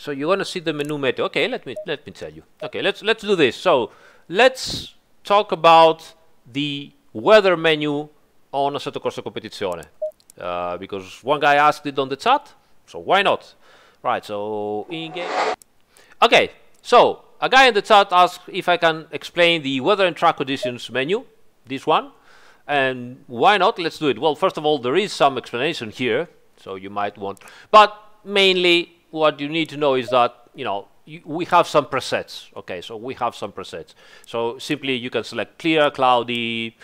So you want to see the menu meta. Okay, let me let me tell you. Okay, let's let's do this. So let's talk about the weather menu on Assetto Corsa Competizione. Uh, because one guy asked it on the chat, so why not? Right, so in game. Okay, so a guy in the chat asked if I can explain the weather and track conditions menu, this one. And why not? Let's do it. Well, first of all, there is some explanation here, so you might want. But mainly, what you need to know is that, you know, you, we have some presets. Okay, so we have some presets. So simply you can select clear, cloudy,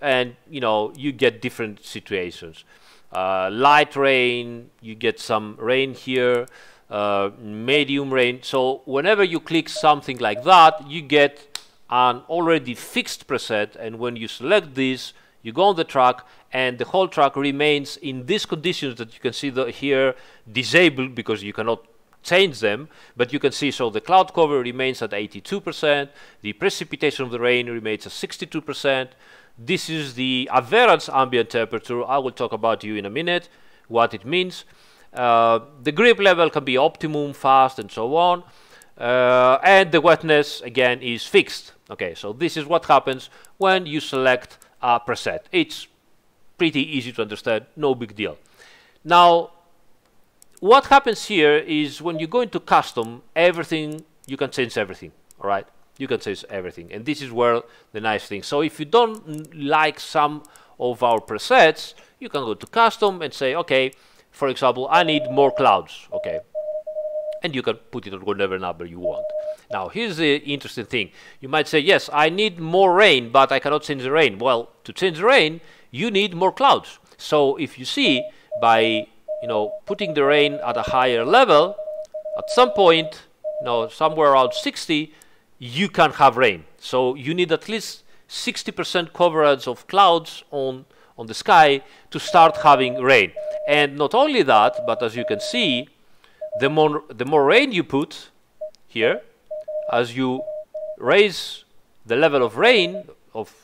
and, you know, you get different situations. Uh, light rain, you get some rain here, uh, medium rain. So whenever you click something like that, you get an already fixed preset. And when you select this, you go on the track and the whole track remains in these conditions that you can see the, here disabled because you cannot change them but you can see so the cloud cover remains at 82% the precipitation of the rain remains at 62% this is the average ambient temperature. I will talk about you in a minute what it means. Uh, the grip level can be optimum fast and so on. Uh, and the wetness again is fixed. Okay so this is what happens when you select a preset it's pretty easy to understand, no big deal. Now, what happens here is when you go into custom, everything, you can change everything, all right? You can change everything, and this is where the nice thing. So if you don't like some of our presets, you can go to custom and say, okay, for example, I need more clouds, okay? And you can put it on whatever number you want. Now, here's the interesting thing. You might say, yes, I need more rain, but I cannot change the rain. Well, to change the rain, you need more clouds. So if you see by you know putting the rain at a higher level, at some point, you know somewhere around 60, you can have rain. So you need at least 60% coverage of clouds on on the sky to start having rain. And not only that, but as you can see, the more the more rain you put here, as you raise the level of rain of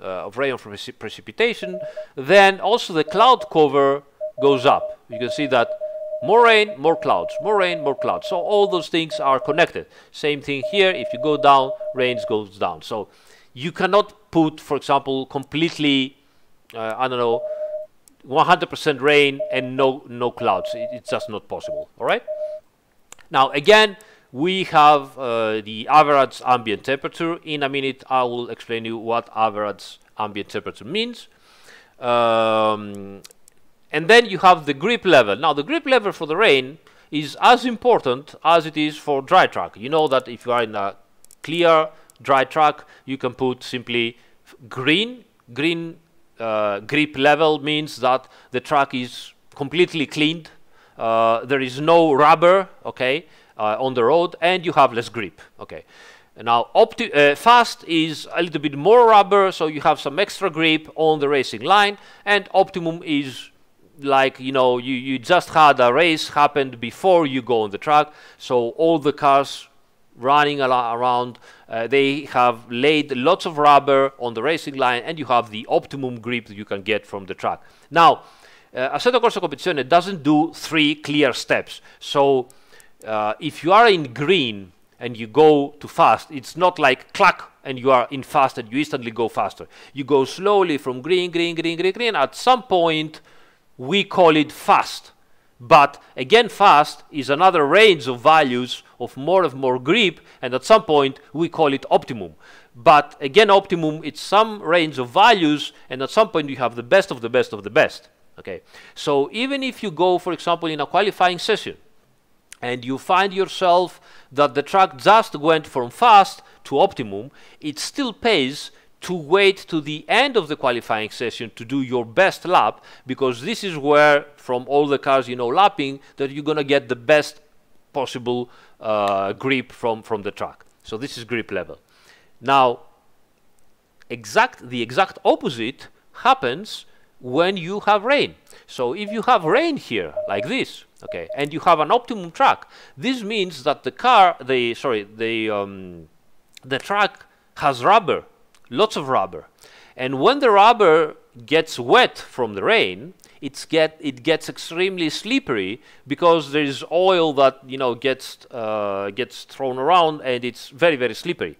uh, of rain or precipitation, then also the cloud cover goes up. You can see that more rain, more clouds, more rain, more clouds. So all those things are connected. Same thing here. If you go down, rain goes down. So you cannot put, for example, completely, uh, I don't know, 100% rain and no no clouds. It, it's just not possible. All right. Now again, we have uh, the average ambient temperature. In a minute, I will explain you what average ambient temperature means. Um, and then you have the grip level. Now, the grip level for the rain is as important as it is for dry track. You know that if you are in a clear dry track, you can put simply green. Green uh, grip level means that the track is completely cleaned. Uh, there is no rubber, okay? uh, on the road and you have less grip. Okay. Now, uh, fast is a little bit more rubber, so you have some extra grip on the racing line, and optimum is like you know you, you just had a race happened before you go on the track, so all the cars running around uh, they have laid lots of rubber on the racing line, and you have the optimum grip that you can get from the track. Now, uh, Assetto Corsa Competizione doesn't do three clear steps, so uh, if you are in green and you go too fast, it's not like clack and you are in fast and you instantly go faster. You go slowly from green, green, green, green, green. At some point, we call it fast. But again, fast is another range of values of more and more grip, and at some point we call it optimum. But again, optimum it's some range of values, and at some point you have the best of the best of the best. Okay, so even if you go, for example, in a qualifying session, and you find yourself that the track just went from fast to optimum, it still pays to wait to the end of the qualifying session to do your best lap because this is where from all the cars you know lapping that you're going to get the best possible uh, grip from from the track. So this is grip level. Now exact the exact opposite happens when you have rain. So if you have rain here like this okay and you have an optimum track this means that the car the sorry the um, the track has rubber lots of rubber. And when the rubber gets wet from the rain it's get it gets extremely slippery because there is oil that you know gets uh, gets thrown around and it's very very slippery.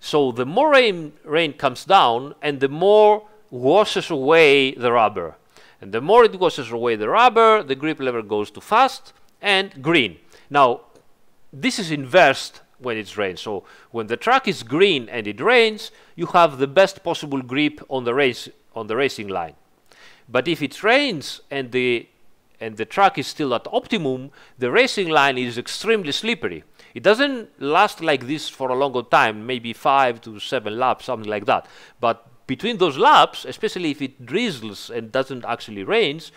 So the more rain rain comes down and the more washes away the rubber. And the more it washes away the rubber, the grip level goes to fast and green. Now, this is inversed when it's rain. So when the track is green and it rains, you have the best possible grip on the race on the racing line. But if it rains and the and the track is still at optimum, the racing line is extremely slippery. It doesn't last like this for a longer time, maybe five to seven laps, something like that. But between those laps, especially if it drizzles and doesn't actually rains,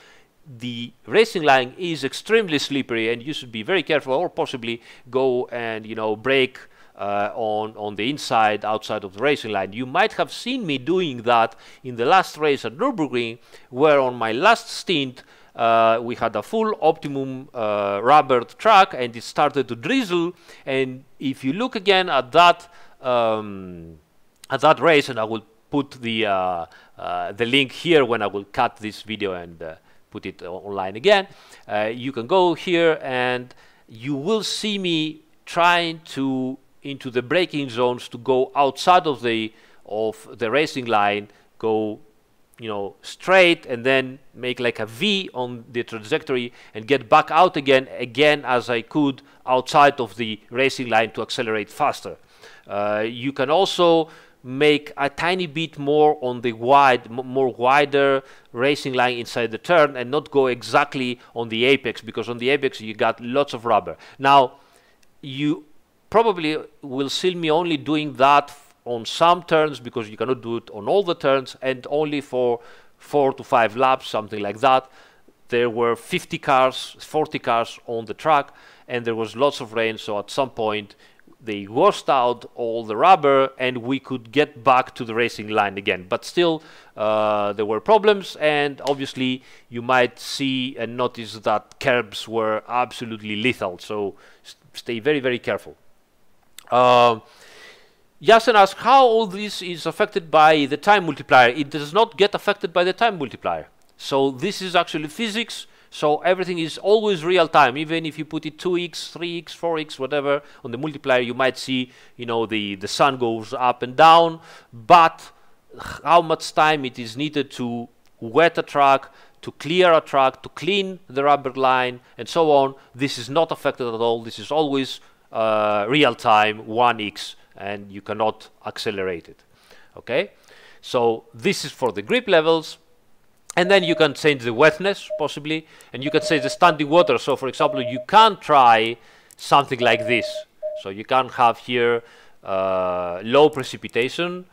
the racing line is extremely slippery and you should be very careful or possibly go and you know brake uh, on on the inside outside of the racing line you might have seen me doing that in the last race at Nürburgring where on my last stint uh, we had a full optimum uh, rubber track and it started to drizzle and if you look again at that um, at that race and I will put the uh, uh, the link here when I will cut this video and uh, put it online again. Uh, you can go here and you will see me trying to into the braking zones to go outside of the of the racing line, go you know straight and then make like a V on the trajectory and get back out again again as I could outside of the racing line to accelerate faster. Uh, you can also make a tiny bit more on the wide, more wider racing line inside the turn and not go exactly on the apex because on the apex you got lots of rubber. Now, you probably will see me only doing that on some turns because you cannot do it on all the turns and only for four to five laps, something like that. There were 50 cars, 40 cars on the track, and there was lots of rain. So at some point, they washed out all the rubber and we could get back to the racing line again. But still, uh, there were problems, and obviously, you might see and notice that curbs were absolutely lethal. So st stay very, very careful. Uh, Yasen asks how all this is affected by the time multiplier. It does not get affected by the time multiplier. So this is actually physics so everything is always real time. Even if you put it 2x, 3x, 4x, whatever on the multiplier, you might see, you know, the, the sun goes up and down. But how much time it is needed to wet a track, to clear a track, to clean the rubber line, and so on, this is not affected at all. This is always uh, real time, 1x, and you cannot accelerate it. Okay? So this is for the grip levels and then you can change the wetness possibly and you can change the standing water so for example you can try something like this so you can have here uh, low precipitation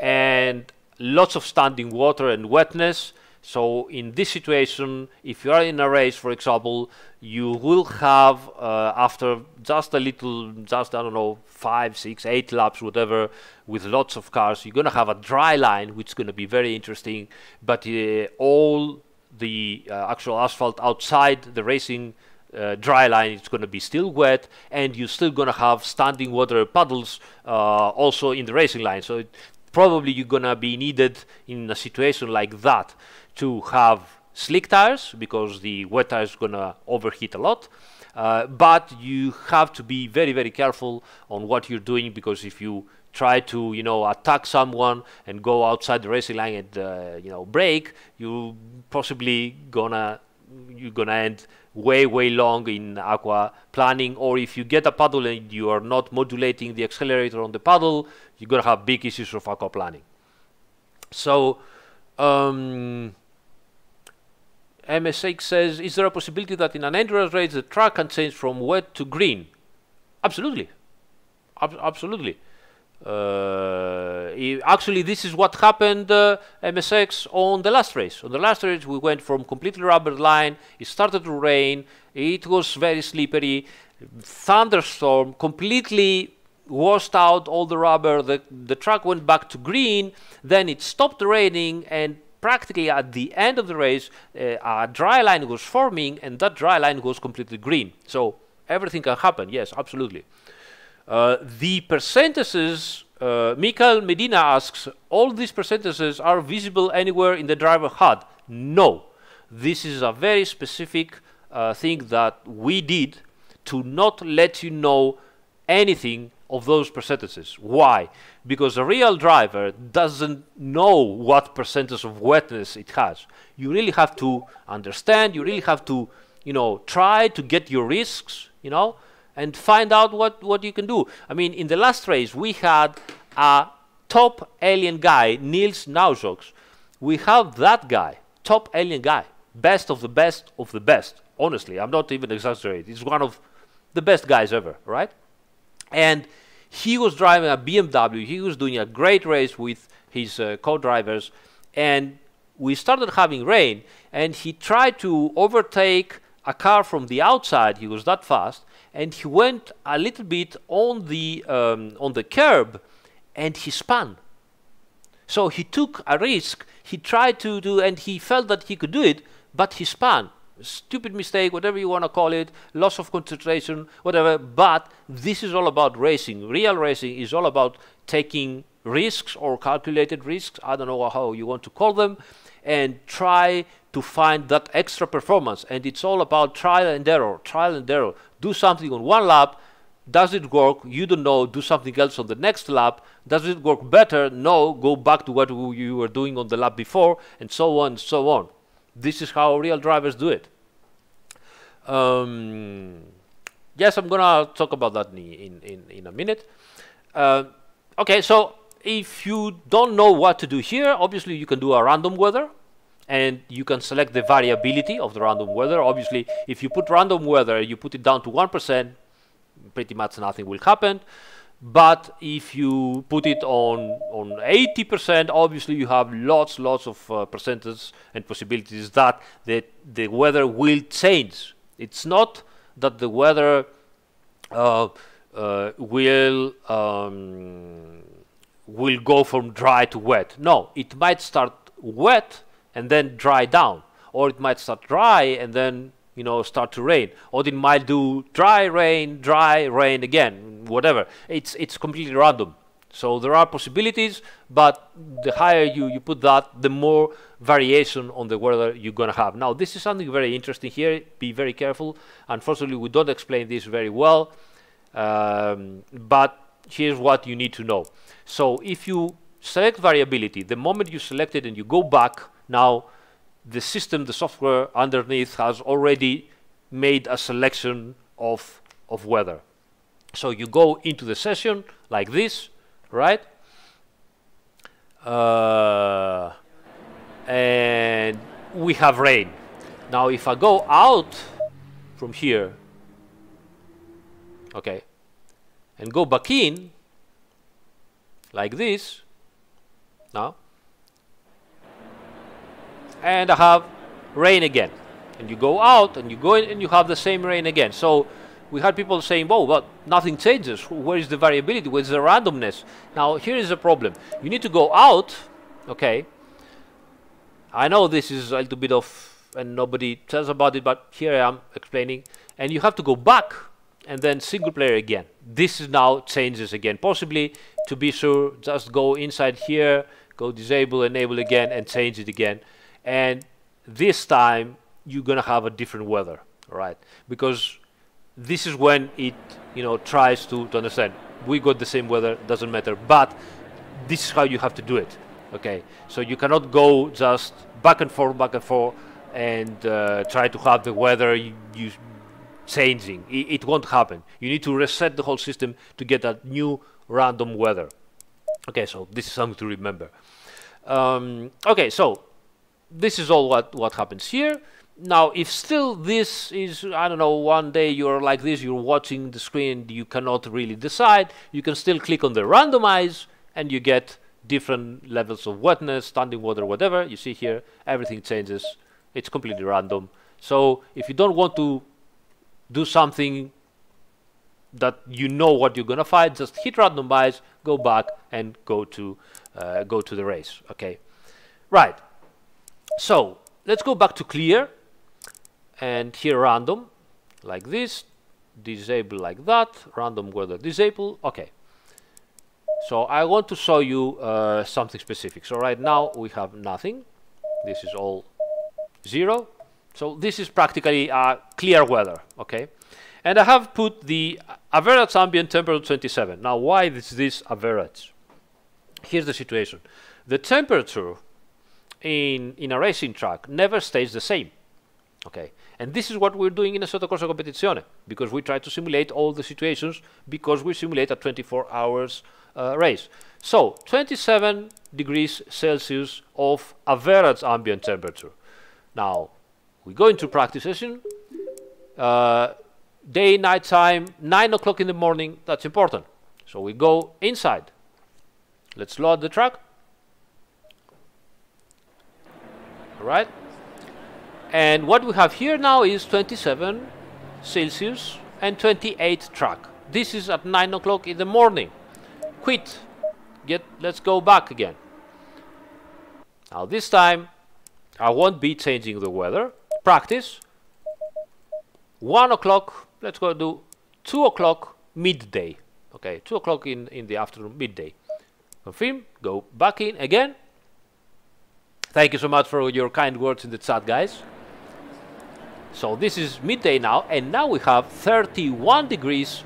and lots of standing water and wetness so in this situation, if you are in a race, for example, you will have uh, after just a little, just I don't know, five, six, eight laps, whatever, with lots of cars, you're gonna have a dry line, which is gonna be very interesting. But uh, all the uh, actual asphalt outside the racing uh, dry line it's going to be still wet and you're still going to have standing water puddles uh, also in the racing line so it, probably you're going to be needed in a situation like that to have slick tires because the wet tires is going to overheat a lot. Uh, but you have to be very, very careful on what you're doing because if you try to, you know, attack someone and go outside the racing line and, uh, you know, brake, you possibly gonna you're gonna end way, way long in aqua planning. Or if you get a puddle and you are not modulating the accelerator on the puddle, you're gonna have big issues of aquaplaning. So. Um, MSX says, is there a possibility that in an endurance race the track can change from wet to green? Absolutely. Ab absolutely. Uh, actually, this is what happened uh, MSX on the last race. On the last race, we went from completely rubber line. It started to rain. It was very slippery. Thunderstorm completely washed out all the rubber. The the track went back to green. Then it stopped raining, and practically at the end of the race, uh, a dry line was forming, and that dry line was completely green. So everything can happen. Yes, absolutely. Uh, the percentages, uh, Mikael Medina asks, all these percentages are visible anywhere in the driver HUD? No. This is a very specific uh, thing that we did to not let you know anything of those percentages. Why? Because a real driver doesn't know what percentage of wetness it has. You really have to understand, you really have to, you know, try to get your risks, you know, and find out what, what you can do. I mean, in the last race, we had a top alien guy, Nils Naujoks. We have that guy, top alien guy, best of the best of the best. Honestly, I'm not even exaggerating. He's one of the best guys ever, right? And he was driving a BMW. He was doing a great race with his uh, co-drivers, and we started having rain. And he tried to overtake a car from the outside. He was that fast, and he went a little bit on the um, on the curb, and he spun. So he took a risk. He tried to do, and he felt that he could do it, but he spun stupid mistake, whatever you want to call it, loss of concentration, whatever. But this is all about racing. Real racing is all about taking risks or calculated risks, I don't know how you want to call them, and try to find that extra performance. And it's all about trial and error, trial and error. Do something on one lap. Does it work? You don't know. Do something else on the next lap. Does it work better? No. Go back to what you were doing on the lap before, and so on and so on. This is how real drivers do it. Um, yes, I'm gonna talk about that in in, in a minute. Uh, okay, so if you don't know what to do here, obviously you can do a random weather and you can select the variability of the random weather. Obviously, if you put random weather, you put it down to 1%, pretty much nothing will happen. But if you put it on on 80%, obviously you have lots, lots of uh, percentages and possibilities that the, the weather will change. It's not that the weather uh, uh, will um, will go from dry to wet. No, it might start wet and then dry down, or it might start dry and then you know start to rain. Or it might do dry rain dry rain again whatever. It's it's completely random. So there are possibilities but the higher you you put that the more variation on the weather you're going to have. Now this is something very interesting here. Be very careful. Unfortunately we don't explain this very well um, but here's what you need to know. So if you select variability the moment you select it and you go back now the system, the software underneath has already made a selection of, of weather. So you go into the session like this, right? Uh, and we have rain. Now if I go out from here, okay, and go back in, like this, now, and I have rain again. And you go out and you go in and you have the same rain again. So we had people saying, "Whoa, but nothing changes. Where is the variability? Where is the randomness?" Now here is a problem. You need to go out. Okay. I know this is a little bit of, and nobody tells about it, but here I am explaining. And you have to go back and then single player again. This is now changes again. Possibly to be sure, just go inside here, go disable, enable again, and change it again and this time you're gonna have a different weather right? Because this is when it you know tries to, to understand. We got the same weather doesn't matter. But this is how you have to do it okay? So you cannot go just back and forth back and forth and uh, try to have the weather you, you changing. It, it won't happen. You need to reset the whole system to get that new random weather. Okay so this is something to remember. Um, okay so this is all what, what happens here. Now, if still this is, I don't know, one day you're like this, you're watching the screen, you cannot really decide, you can still click on the randomize and you get different levels of wetness, standing water, whatever. You see here, everything changes. It's completely random. So if you don't want to do something that you know what you're gonna find, just hit randomize, go back, and go to uh, go to the race. Okay, right. So let's go back to clear and here random like this, disable like that, random weather disable. Okay. So I want to show you uh, something specific. So right now we have nothing. This is all zero. So this is practically uh, clear weather, okay? And I have put the average ambient temperature 27. Now, why is this average? Here's the situation. The temperature in, in a racing track never stays the same, okay? And this is what we're doing in Assetto Corsa Competizione, because we try to simulate all the situations, because we simulate a 24 hours uh, race. So, 27 degrees Celsius of average ambient temperature. Now, we go into practice session, uh, day, night time, 9 o'clock in the morning, that's important. So we go inside. Let's load the track. All right. And what we have here now is 27 Celsius and 28 track. This is at 9 o'clock in the morning. Quit. Get, let's go back again. Now this time I won't be changing the weather practice. 1 o'clock, let's go do 2 o'clock midday. Okay, 2 o'clock in, in the afternoon, midday. Confirm, go back in again. Thank you so much for your kind words in the chat, guys. So this is midday now, and now we have 31 degrees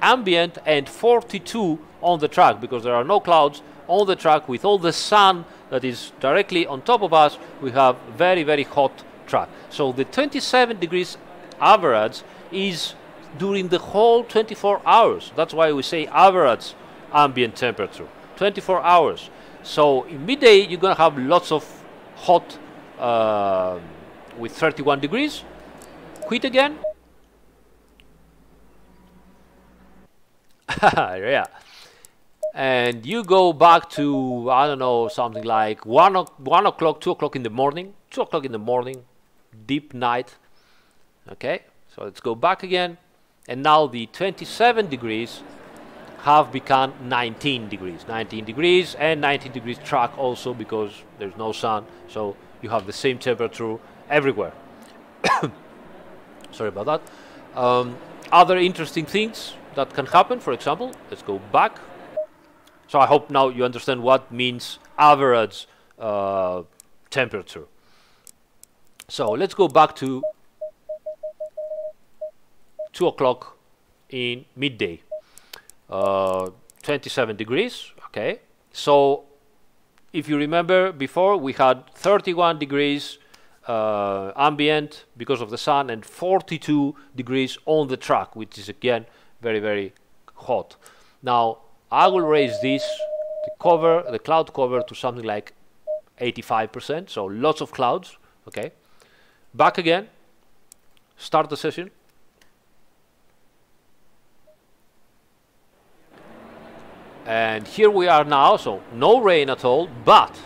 ambient and 42 on the track because there are no clouds on the track with all the sun that is directly on top of us. We have very, very hot track. So the 27 degrees average is during the whole 24 hours. That's why we say average ambient temperature, 24 hours. So in midday, you're going to have lots of hot uh, with 31 degrees. Quit again. yeah. And you go back to, I don't know, something like 1, 1 o'clock, 2 o'clock in the morning, 2 o'clock in the morning, deep night. Okay, so let's go back again. And now the 27 degrees have become 19 degrees. 19 degrees and 19 degrees track also because there's no sun. So you have the same temperature everywhere. Sorry about that. Um, other interesting things that can happen, for example, let's go back. So I hope now you understand what means average uh, temperature. So let's go back to 2 o'clock in midday. Uh, 27 degrees, okay. So if you remember before, we had 31 degrees uh, ambient because of the sun and 42 degrees on the track, which is again very, very hot. Now, I will raise this, the cover, the cloud cover to something like 85%, so lots of clouds, okay back again, start the session. And here we are now, so no rain at all, but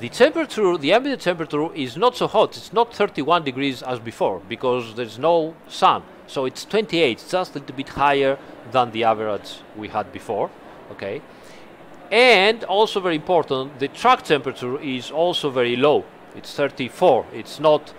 the temperature, the ambient temperature is not so hot. It's not 31 degrees as before because there's no sun. So it's 28, just a little bit higher than the average we had before, okay? And also very important, the track temperature is also very low it's 34 it's not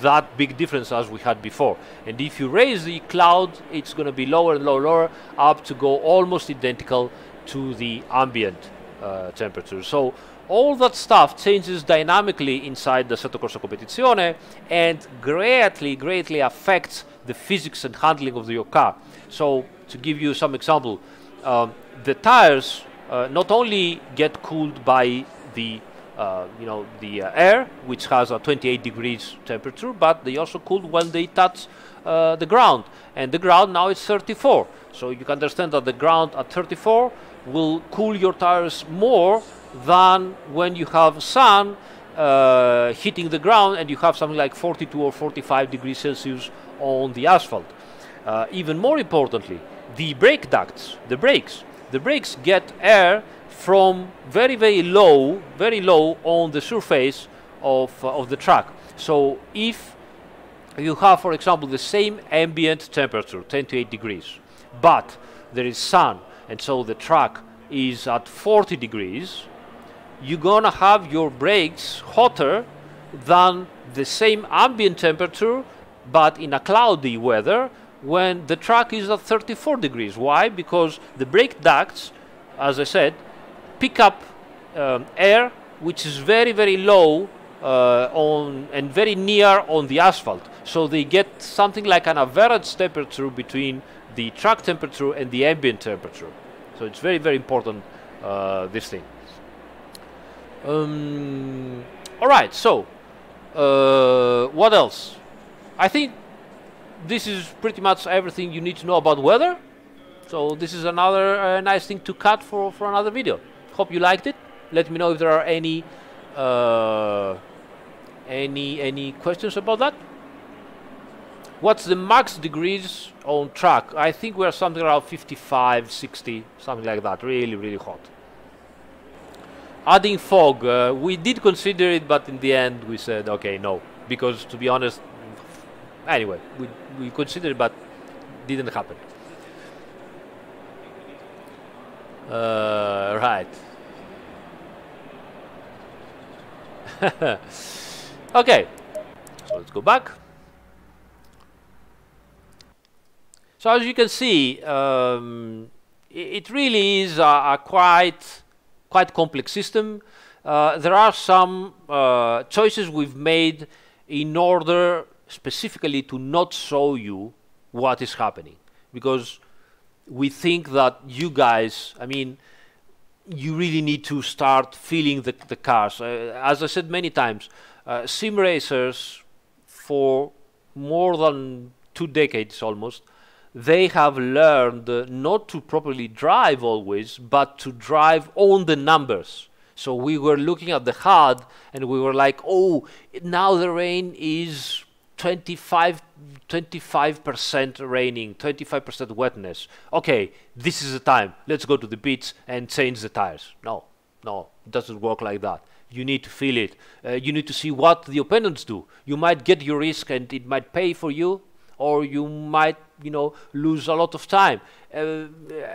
that big difference as we had before. And if you raise the cloud it's going to be lower and lower, lower up to go almost identical to the ambient uh, temperature. So all that stuff changes dynamically inside the Assetto Corsa Competizione and greatly greatly affects the physics and handling of your car. So to give you some example um, the tires uh, not only get cooled by the uh, you know, the uh, air, which has a 28 degrees temperature, but they also cool when they touch uh, the ground. And the ground now is 34. So you can understand that the ground at 34 will cool your tires more than when you have sun uh, hitting the ground and you have something like 42 or 45 degrees Celsius on the asphalt. Uh, even more importantly, the brake ducts, the brakes, the brakes get air from very, very low, very low on the surface of, uh, of the track. So if you have, for example, the same ambient temperature, 10 to 8 degrees, but there is sun, and so the track is at 40 degrees, you're gonna have your brakes hotter than the same ambient temperature, but in a cloudy weather when the track is at 34 degrees. Why? Because the brake ducts, as I said, pick up um, air which is very very low uh, on and very near on the asphalt. So they get something like an average temperature between the track temperature and the ambient temperature. So it's very very important uh, this thing. Um, all right, so uh, what else? I think this is pretty much everything you need to know about weather. So this is another uh, nice thing to cut for, for another video. Hope you liked it. Let me know if there are any uh, any any questions about that. What's the max degrees on track? I think we're something around 55, 60, something like that. Really, really hot. Adding fog, uh, we did consider it, but in the end we said, okay, no. Because to be honest, anyway, we, we considered it, but didn't happen. Uh, right. okay, so let's go back. So as you can see, um, it, really is a, a, quite quite complex system. Uh, there are some uh, choices we've made in order specifically to not show you what is happening because we think that you guys, I mean, you really need to start feeling the, the cars. Uh, as I said many times, uh, sim racers for more than two decades almost, they have learned not to properly drive always, but to drive on the numbers. So we were looking at the HUD and we were like, oh, now the rain is 25 25% raining, 25% wetness. Okay, this is the time. Let's go to the beach and change the tires. No, no, it doesn't work like that. You need to feel it. Uh, you need to see what the opponents do. You might get your risk and it might pay for you, or you might, you know, lose a lot of time. Uh,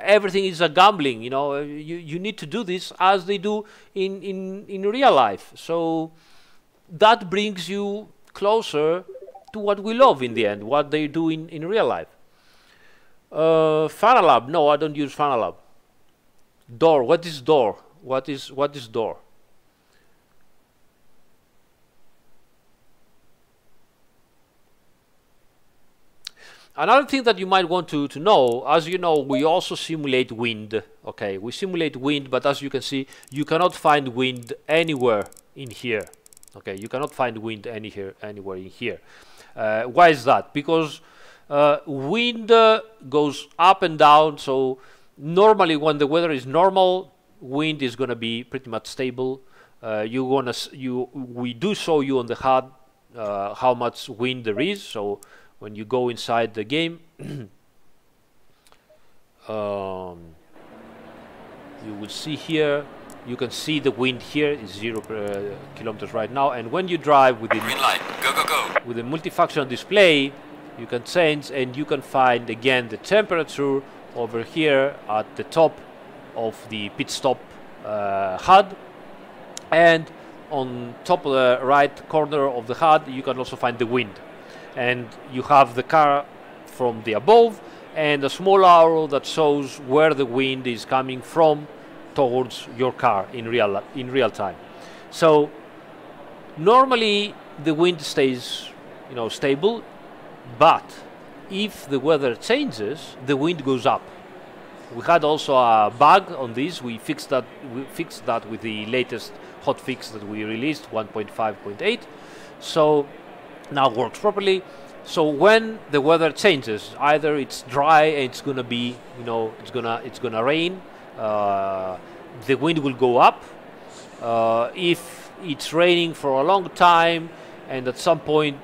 everything is a gambling, you know. Uh, you, you need to do this as they do in, in, in real life. So that brings you closer to what we love in the end, what they do in, in real life. Uh, Fanalab, no, I don't use Fanalab. Door, what is door? What is what is door? Another thing that you might want to, to know, as you know, we also simulate wind. Okay, we simulate wind, but as you can see, you cannot find wind anywhere in here. Okay, you cannot find wind any here, anywhere in here. Uh, why is that? Because uh, wind uh, goes up and down. So normally, when the weather is normal, wind is going to be pretty much stable. Uh, you gonna you we do show you on the HUD uh, how much wind there is. So when you go inside the game, um, you will see here you can see the wind here is zero uh, kilometers right now, and when you drive with the go go go with a multifunction display, you can change and you can find again the temperature over here at the top of the pit stop uh, HUD, and on top of the right corner of the HUD, you can also find the wind, and you have the car from the above and a small arrow that shows where the wind is coming from towards your car in real in real time. So normally the wind stays, you know, stable, but if the weather changes, the wind goes up. We had also a bug on this. We fixed that. We fixed that with the latest hot fix that we released, 1.5.8. So now works properly. So when the weather changes, either it's dry and it's gonna be, you know, it's gonna it's gonna rain, uh, the wind will go up. Uh, if it's raining for a long time and at some point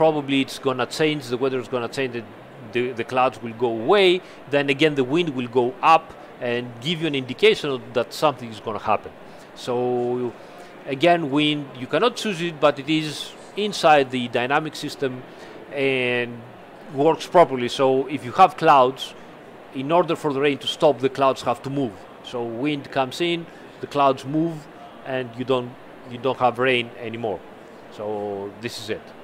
probably it's gonna change, the weather is gonna change, the, the, the clouds will go away, then again the wind will go up and give you an indication that something is gonna happen. So again, wind, you cannot choose it, but it is inside the dynamic system and works properly. So if you have clouds, in order for the rain to stop, the clouds have to move. So wind comes in, the clouds move, and you don't you don't have rain anymore. So this is it.